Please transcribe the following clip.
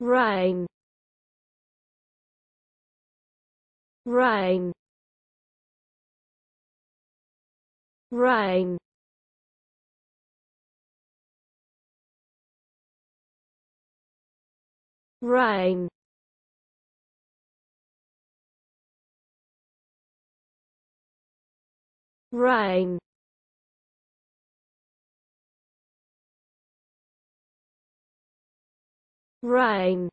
rain. Rain. Rain. Rain. Rain rain